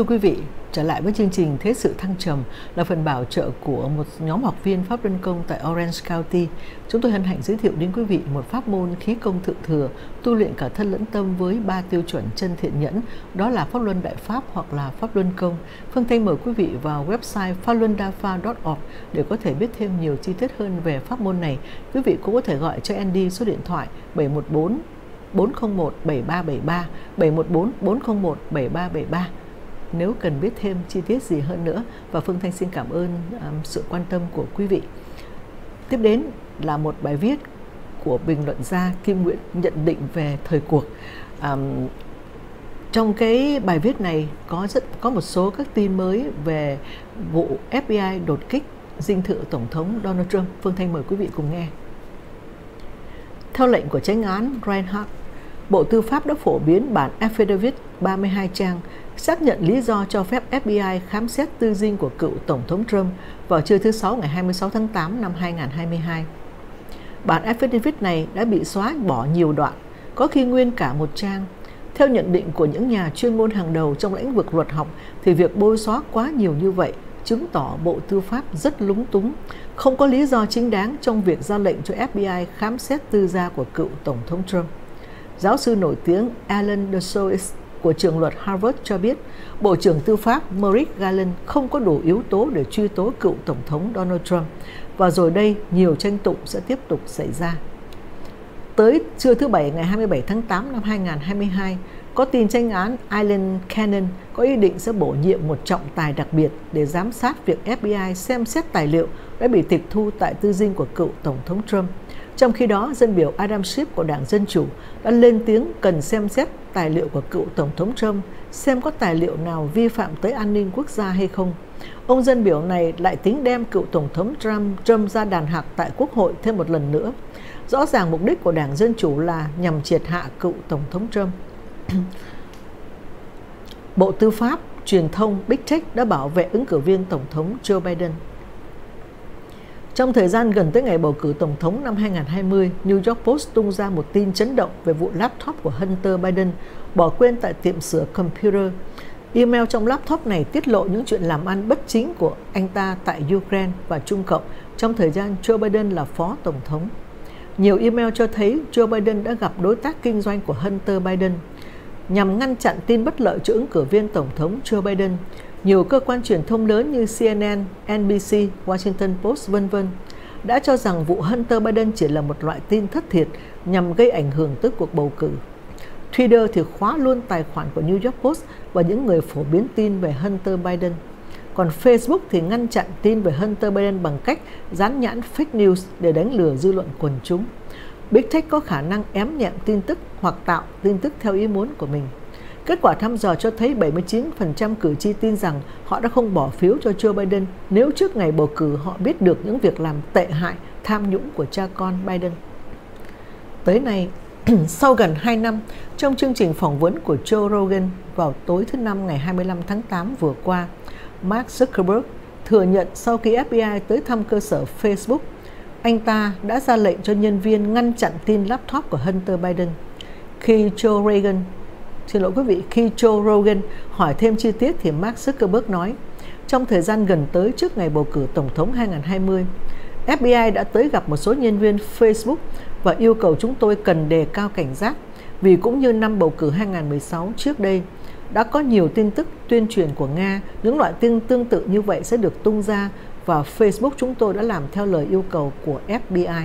thưa quý vị, trở lại với chương trình Thế sự thăng trầm là phần bảo trợ của một nhóm học viên Pháp Luân Công tại Orange County. Chúng tôi hân hạnh giới thiệu đến quý vị một pháp môn khí công thượng thừa, tu luyện cả thân lẫn tâm với ba tiêu chuẩn chân thiện nhẫn, đó là Pháp Luân Đại Pháp hoặc là Pháp Luân Công. Phương Thanh mời quý vị vào website pháp để có thể biết thêm nhiều chi tiết hơn về pháp môn này. Quý vị cũng có thể gọi cho Andy số điện thoại 714 401 7373 714 401 7373 nếu cần biết thêm chi tiết gì hơn nữa và Phương Thanh xin cảm ơn um, sự quan tâm của quý vị. Tiếp đến là một bài viết của bình luận gia Kim Nguyễn nhận định về thời cuộc. Um, trong cái bài viết này có rất có một số các tin mới về vụ FBI đột kích dinh thự tổng thống Donald Trump. Phương Thanh mời quý vị cùng nghe. Theo lệnh của tránh án Reinhardt, Bộ Tư pháp đã phổ biến bản affidavit 32 trang xác nhận lý do cho phép FBI khám xét tư dinh của cựu Tổng thống Trump vào trưa thứ Sáu ngày 26 tháng 8 năm 2022. Bản affidavit này đã bị xóa bỏ nhiều đoạn, có khi nguyên cả một trang. Theo nhận định của những nhà chuyên môn hàng đầu trong lĩnh vực luật học thì việc bôi xóa quá nhiều như vậy chứng tỏ Bộ Tư pháp rất lúng túng, không có lý do chính đáng trong việc ra lệnh cho FBI khám xét tư gia của cựu Tổng thống Trump. Giáo sư nổi tiếng Alan DeSois của trường luật Harvard cho biết Bộ trưởng Tư pháp Merrick Garland không có đủ yếu tố để truy tố cựu Tổng thống Donald Trump và rồi đây nhiều tranh tụng sẽ tiếp tục xảy ra. Tới trưa thứ Bảy ngày 27 tháng 8 năm 2022, có tin tranh án Island Cannon có ý định sẽ bổ nhiệm một trọng tài đặc biệt để giám sát việc FBI xem xét tài liệu đã bị tịch thu tại tư dinh của cựu Tổng thống Trump trong khi đó, dân biểu Adam Schiff của Đảng Dân Chủ đã lên tiếng cần xem xét tài liệu của cựu Tổng thống Trump xem có tài liệu nào vi phạm tới an ninh quốc gia hay không. Ông dân biểu này lại tính đem cựu Tổng thống Trump, Trump ra đàn hạc tại Quốc hội thêm một lần nữa. Rõ ràng mục đích của Đảng Dân Chủ là nhằm triệt hạ cựu Tổng thống Trump. Bộ Tư pháp, Truyền thông Big Tech đã bảo vệ ứng cử viên Tổng thống Joe Biden. Trong thời gian gần tới ngày bầu cử Tổng thống năm 2020, New York Post tung ra một tin chấn động về vụ laptop của Hunter Biden bỏ quên tại tiệm sửa computer. Email trong laptop này tiết lộ những chuyện làm ăn bất chính của anh ta tại Ukraine và Trung Cộng trong thời gian Joe Biden là phó tổng thống. Nhiều email cho thấy Joe Biden đã gặp đối tác kinh doanh của Hunter Biden. Nhằm ngăn chặn tin bất lợi cho ứng cử viên Tổng thống Joe Biden, nhiều cơ quan truyền thông lớn như CNN, NBC, Washington Post v.v. đã cho rằng vụ Hunter Biden chỉ là một loại tin thất thiệt nhằm gây ảnh hưởng tới cuộc bầu cử. Twitter thì khóa luôn tài khoản của New York Post và những người phổ biến tin về Hunter Biden. Còn Facebook thì ngăn chặn tin về Hunter Biden bằng cách dán nhãn fake news để đánh lừa dư luận quần chúng. Big Tech có khả năng ém nhẹm tin tức hoặc tạo tin tức theo ý muốn của mình. Kết quả thăm dò cho thấy 79% cử tri tin rằng họ đã không bỏ phiếu cho Joe Biden nếu trước ngày bầu cử họ biết được những việc làm tệ hại, tham nhũng của cha con Biden. Tới nay, sau gần 2 năm, trong chương trình phỏng vấn của Joe Rogan vào tối thứ Năm ngày 25 tháng 8 vừa qua, Mark Zuckerberg thừa nhận sau khi FBI tới thăm cơ sở Facebook, anh ta đã ra lệnh cho nhân viên ngăn chặn tin laptop của Hunter Biden. Khi Joe Rogan Xin lỗi quý vị, khi Joe Rogan hỏi thêm chi tiết thì Mark Zuckerberg nói, trong thời gian gần tới trước ngày bầu cử Tổng thống 2020, FBI đã tới gặp một số nhân viên Facebook và yêu cầu chúng tôi cần đề cao cảnh giác vì cũng như năm bầu cử 2016 trước đây, đã có nhiều tin tức tuyên truyền của Nga, những loại tin tương tự như vậy sẽ được tung ra và Facebook chúng tôi đã làm theo lời yêu cầu của FBI.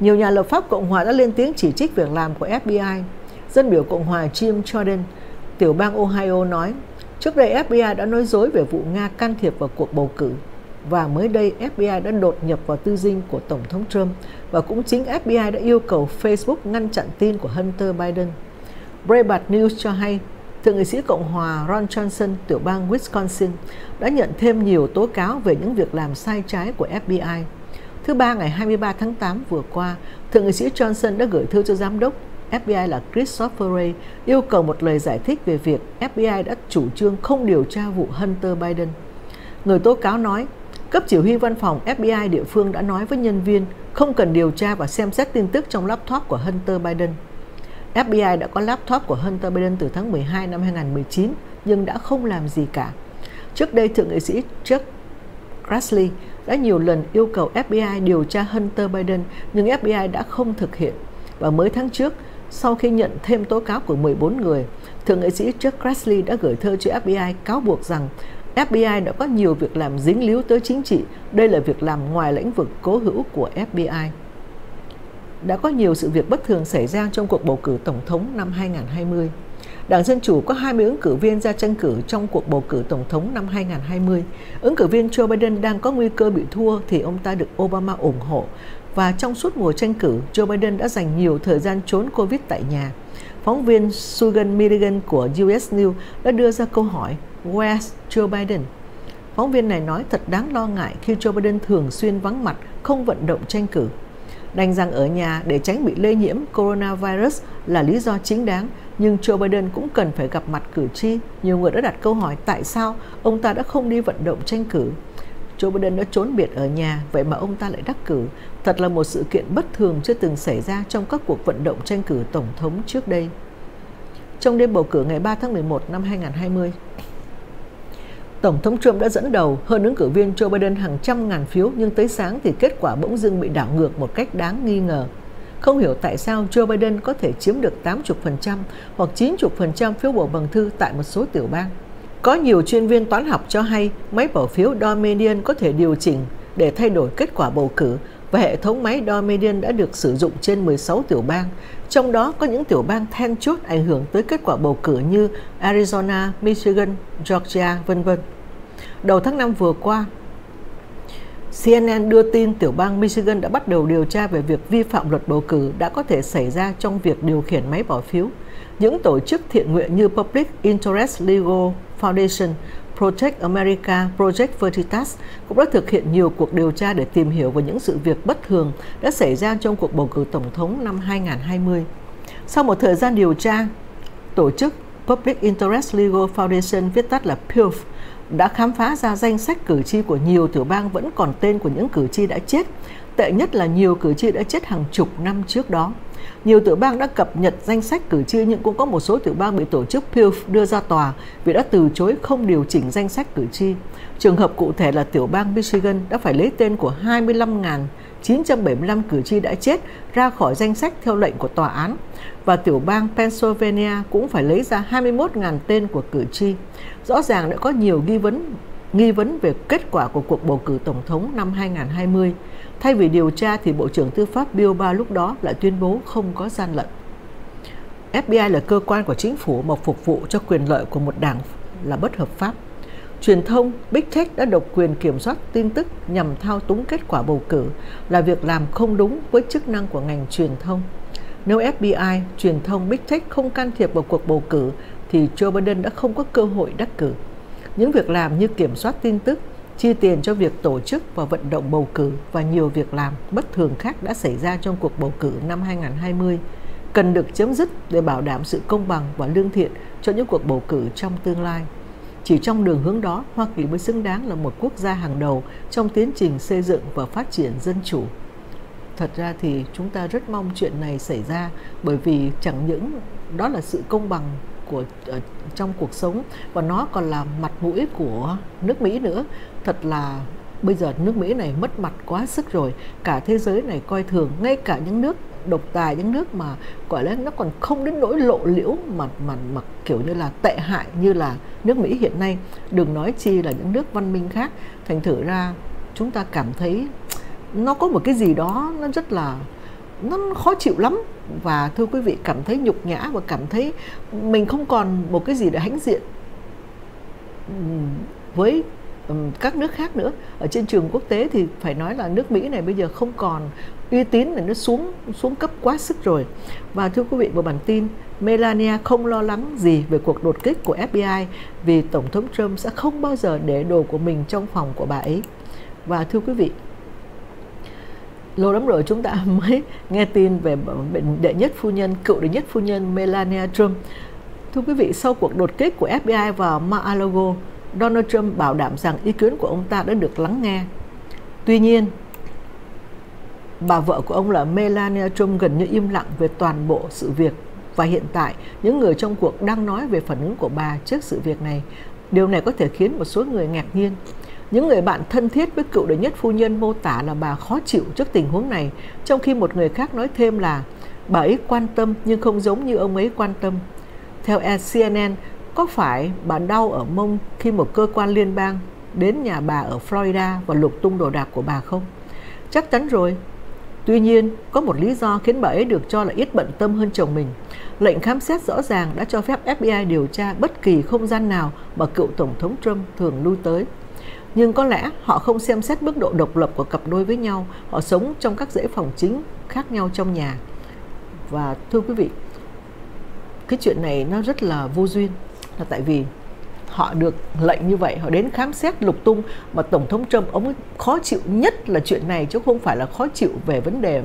Nhiều nhà lập pháp Cộng hòa đã lên tiếng chỉ trích việc làm của FBI Dân biểu Cộng hòa Jim Jordan, tiểu bang Ohio nói, trước đây FBI đã nói dối về vụ Nga can thiệp vào cuộc bầu cử và mới đây FBI đã đột nhập vào tư dinh của Tổng thống Trump và cũng chính FBI đã yêu cầu Facebook ngăn chặn tin của Hunter Biden. Breitbart News cho hay Thượng nghị sĩ Cộng hòa Ron Johnson, tiểu bang Wisconsin, đã nhận thêm nhiều tố cáo về những việc làm sai trái của FBI. Thứ ba ngày 23 tháng 8 vừa qua, Thượng nghị sĩ Johnson đã gửi thư cho giám đốc FBI là Christopher Wray yêu cầu một lời giải thích về việc FBI đã chủ trương không điều tra vụ Hunter Biden. Người tố cáo nói, cấp chỉ huy văn phòng FBI địa phương đã nói với nhân viên không cần điều tra và xem xét tin tức trong laptop của Hunter Biden. FBI đã có laptop của Hunter Biden từ tháng 12 năm 2019 nhưng đã không làm gì cả. Trước đây, Thượng nghị sĩ Chuck Grassley đã nhiều lần yêu cầu FBI điều tra Hunter Biden, nhưng FBI đã không thực hiện. Và mới tháng trước, sau khi nhận thêm tố cáo của 14 người, Thượng nghị sĩ Chuck Grassley đã gửi thơ cho FBI cáo buộc rằng FBI đã có nhiều việc làm dính líu tới chính trị. Đây là việc làm ngoài lĩnh vực cố hữu của FBI. Đã có nhiều sự việc bất thường xảy ra trong cuộc bầu cử Tổng thống năm 2020. Đảng Dân Chủ có 20 ứng cử viên ra tranh cử trong cuộc bầu cử Tổng thống năm 2020. Ứng cử viên Joe Biden đang có nguy cơ bị thua thì ông ta được Obama ủng hộ. Và trong suốt mùa tranh cử, Joe Biden đã dành nhiều thời gian trốn Covid tại nhà. Phóng viên Sugan Milligan của US News đã đưa ra câu hỏi Where's Joe Biden? Phóng viên này nói thật đáng lo ngại khi Joe Biden thường xuyên vắng mặt, không vận động tranh cử. Đành rằng ở nhà để tránh bị lây nhiễm coronavirus là lý do chính đáng, nhưng Joe Biden cũng cần phải gặp mặt cử tri. Nhiều người đã đặt câu hỏi tại sao ông ta đã không đi vận động tranh cử. Joe Biden đã trốn biệt ở nhà, vậy mà ông ta lại đắc cử. Thật là một sự kiện bất thường chưa từng xảy ra trong các cuộc vận động tranh cử tổng thống trước đây. Trong đêm bầu cử ngày 3 tháng 11 năm 2020, Tổng thống Trump đã dẫn đầu hơn ứng cử viên Joe Biden hàng trăm ngàn phiếu nhưng tới sáng thì kết quả bỗng dưng bị đảo ngược một cách đáng nghi ngờ. Không hiểu tại sao Joe Biden có thể chiếm được 80% hoặc 90% phiếu bầu bằng thư tại một số tiểu bang. Có nhiều chuyên viên toán học cho hay máy bỏ phiếu Dominion có thể điều chỉnh để thay đổi kết quả bầu cử và hệ thống máy Dominion đã được sử dụng trên 16 tiểu bang, trong đó có những tiểu bang then chốt ảnh hưởng tới kết quả bầu cử như Arizona, Michigan, Georgia, vân vân. Đầu tháng 5 vừa qua, CNN đưa tin tiểu bang Michigan đã bắt đầu điều tra về việc vi phạm luật bầu cử đã có thể xảy ra trong việc điều khiển máy bỏ phiếu. Những tổ chức thiện nguyện như Public Interest Legal Foundation, Project America, Project Veritas cũng đã thực hiện nhiều cuộc điều tra để tìm hiểu về những sự việc bất thường đã xảy ra trong cuộc bầu cử tổng thống năm 2020. Sau một thời gian điều tra, tổ chức Public Interest Legal Foundation viết tắt là PILF đã khám phá ra danh sách cử tri của nhiều tiểu bang vẫn còn tên của những cử tri đã chết. Tệ nhất là nhiều cử tri đã chết hàng chục năm trước đó. Nhiều tiểu bang đã cập nhật danh sách cử tri nhưng cũng có một số tiểu bang bị tổ chức Pew đưa ra tòa vì đã từ chối không điều chỉnh danh sách cử tri. Trường hợp cụ thể là tiểu bang Michigan đã phải lấy tên của 25.975 cử tri đã chết ra khỏi danh sách theo lệnh của tòa án và tiểu bang Pennsylvania cũng phải lấy ra 21.000 tên của cử tri. Rõ ràng đã có nhiều nghi vấn nghi vấn về kết quả của cuộc bầu cử tổng thống năm 2020. Thay vì điều tra thì Bộ trưởng Tư pháp Bill Barr lúc đó lại tuyên bố không có gian lận. FBI là cơ quan của chính phủ mà phục vụ cho quyền lợi của một đảng là bất hợp pháp. Truyền thông Big Tech đã độc quyền kiểm soát tin tức nhằm thao túng kết quả bầu cử là việc làm không đúng với chức năng của ngành truyền thông. Nếu FBI, truyền thông Big Tech không can thiệp vào cuộc bầu cử thì Joe Biden đã không có cơ hội đắc cử. Những việc làm như kiểm soát tin tức, chi tiền cho việc tổ chức và vận động bầu cử và nhiều việc làm bất thường khác đã xảy ra trong cuộc bầu cử năm 2020 cần được chấm dứt để bảo đảm sự công bằng và lương thiện cho những cuộc bầu cử trong tương lai. Chỉ trong đường hướng đó, Hoa Kỳ mới xứng đáng là một quốc gia hàng đầu trong tiến trình xây dựng và phát triển dân chủ. Thật ra thì chúng ta rất mong chuyện này xảy ra bởi vì chẳng những đó là sự công bằng của uh, trong cuộc sống và nó còn là mặt mũi của nước Mỹ nữa. Thật là bây giờ nước Mỹ này mất mặt quá sức rồi. Cả thế giới này coi thường ngay cả những nước độc tài những nước mà gọi là nó còn không đến nỗi lộ liễu mà mà mà kiểu như là tệ hại như là nước Mỹ hiện nay. Đừng nói chi là những nước văn minh khác. Thành thử ra chúng ta cảm thấy nó có một cái gì đó nó rất là nó khó chịu lắm. Và thưa quý vị, cảm thấy nhục nhã và cảm thấy mình không còn một cái gì để hãnh diện với các nước khác nữa. Ở trên trường quốc tế thì phải nói là nước Mỹ này bây giờ không còn uy tín là nó xuống xuống cấp quá sức rồi. Và thưa quý vị, một bản tin, Melania không lo lắng gì về cuộc đột kích của FBI vì Tổng thống Trump sẽ không bao giờ để đồ của mình trong phòng của bà ấy. Và thưa quý vị lâu lắm rồi chúng ta mới nghe tin về bệnh đệ nhất phu nhân, cựu đệ nhất phu nhân Melania Trump thưa quý vị, sau cuộc đột kích của FBI vào Mar-a-Lago, Donald Trump bảo đảm rằng ý kiến của ông ta đã được lắng nghe tuy nhiên, bà vợ của ông là Melania Trump gần như im lặng về toàn bộ sự việc và hiện tại, những người trong cuộc đang nói về phản ứng của bà trước sự việc này. Điều này có thể khiến một số người ngạc nhiên. Những người bạn thân thiết với cựu đệ nhất phu nhân mô tả là bà khó chịu trước tình huống này, trong khi một người khác nói thêm là bà ấy quan tâm nhưng không giống như ông ấy quan tâm. Theo CNN, có phải bà đau ở mông khi một cơ quan liên bang đến nhà bà ở Florida và lục tung đồ đạc của bà không? Chắc chắn rồi. Tuy nhiên, có một lý do khiến bà ấy được cho là ít bận tâm hơn chồng mình. Lệnh khám xét rõ ràng đã cho phép FBI điều tra bất kỳ không gian nào mà cựu Tổng thống Trump thường lui tới. Nhưng có lẽ họ không xem xét mức độ độc lập của cặp đôi với nhau. Họ sống trong các dãy phòng chính khác nhau trong nhà. Và thưa quý vị, cái chuyện này nó rất là vô duyên là tại vì họ được lệnh như vậy, họ đến khám xét lục tung mà tổng thống Trump, ông ấy khó chịu nhất là chuyện này chứ không phải là khó chịu về vấn đề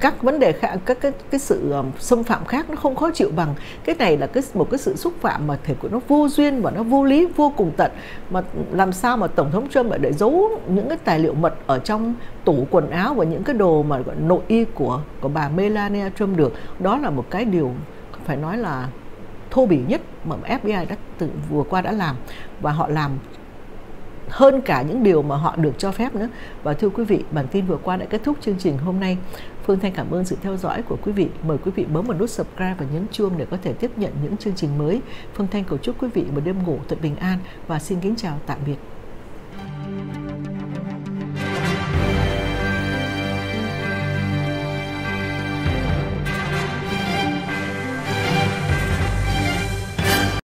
các vấn đề khác, các cái cái sự um, xâm phạm khác nó không khó chịu bằng. Cái này là cái, một cái sự xúc phạm mà thể của nó vô duyên và nó vô lý, vô cùng tận. Mà làm sao mà tổng thống Trump lại để giấu những cái tài liệu mật ở trong tủ quần áo và những cái đồ mà gọi nội y của của bà Melania Trump được? Đó là một cái điều phải nói là thô bỉ nhất mà FBI đã từ vừa qua đã làm và họ làm hơn cả những điều mà họ được cho phép nữa. Và thưa quý vị, bản tin vừa qua đã kết thúc chương trình hôm nay. Phương Thanh cảm ơn sự theo dõi của quý vị. Mời quý vị bấm vào nút subscribe và nhấn chuông để có thể tiếp nhận những chương trình mới. Phương Thanh cầu chúc quý vị một đêm ngủ thật bình an và xin kính chào tạm biệt.